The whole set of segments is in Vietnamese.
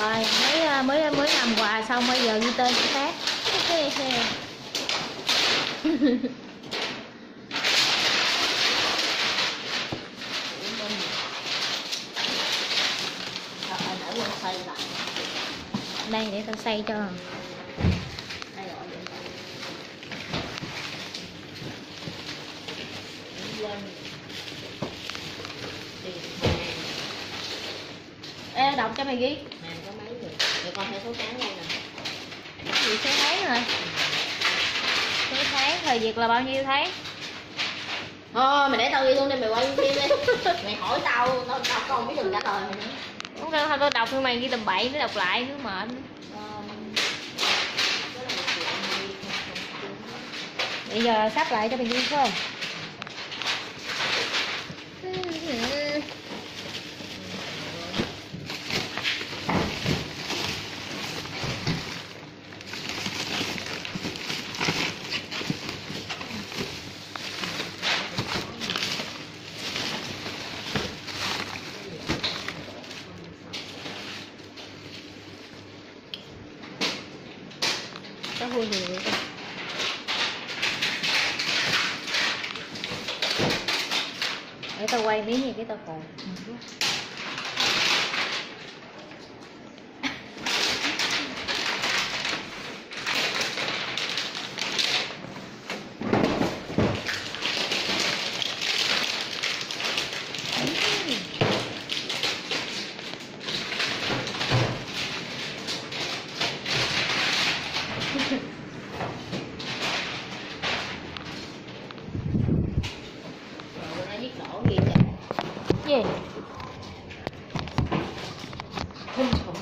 rồi mới à, mới mới làm quà xong bây giờ ghi tên cho khác. Đây để tao xây cho ê đọc cho mày ghi? Hàng có mấy người? Để con thấy số tháng đây nè. Gì số tháng rồi. Số tháng thời việc là bao nhiêu tháng? Thôi mày để tao ghi luôn đi mày quay phim đi. Mày hỏi tao, tao, tao còn biết đừng trả lời mày nữa. Không đâu thôi tôi đọc nhưng mày ghi tầm bậy mới đọc lại cứ mệt. Không- bây giờ sắp lại cho mày ghi phải không có hồi gì vậy để tao quay miếng gì cái tao còn. 편의점.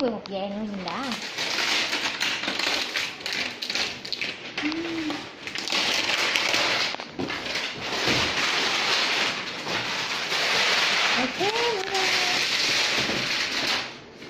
Nguyên một vàng luôn nhìn đã không?